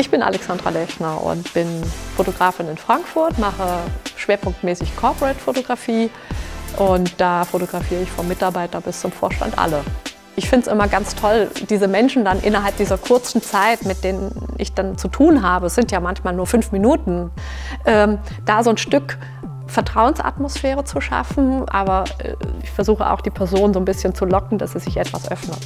Ich bin Alexandra Lechner und bin Fotografin in Frankfurt, mache schwerpunktmäßig Corporate-Fotografie und da fotografiere ich vom Mitarbeiter bis zum Vorstand alle. Ich finde es immer ganz toll, diese Menschen dann innerhalb dieser kurzen Zeit, mit denen ich dann zu tun habe, es sind ja manchmal nur fünf Minuten, ähm, da so ein Stück Vertrauensatmosphäre zu schaffen, aber äh, ich versuche auch die Person so ein bisschen zu locken, dass sie sich etwas öffnet.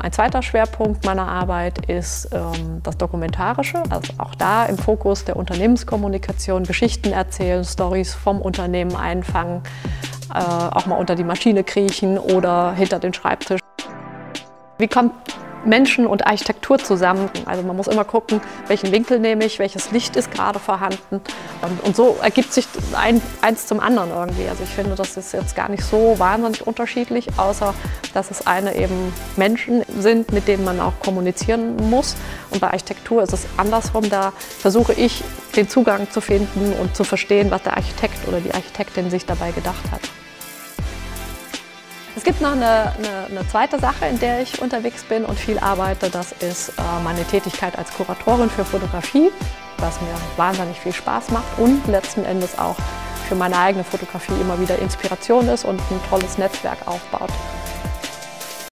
Ein zweiter Schwerpunkt meiner Arbeit ist ähm, das Dokumentarische, also auch da im Fokus der Unternehmenskommunikation, Geschichten erzählen, Stories vom Unternehmen einfangen, äh, auch mal unter die Maschine kriechen oder hinter den Schreibtisch. Wie kommt Menschen und Architektur zusammen. Also man muss immer gucken, welchen Winkel nehme ich, welches Licht ist gerade vorhanden. Und, und so ergibt sich ein, eins zum anderen irgendwie. Also ich finde, das ist jetzt gar nicht so wahnsinnig unterschiedlich, außer dass es eine eben Menschen sind, mit denen man auch kommunizieren muss. Und bei Architektur ist es andersrum. Da versuche ich, den Zugang zu finden und zu verstehen, was der Architekt oder die Architektin sich dabei gedacht hat. Es gibt noch eine, eine, eine, zweite Sache, in der ich unterwegs bin und viel arbeite. Das ist äh, meine Tätigkeit als Kuratorin für Fotografie, was mir wahnsinnig viel Spaß macht und letzten Endes auch für meine eigene Fotografie immer wieder Inspiration ist und ein tolles Netzwerk aufbaut.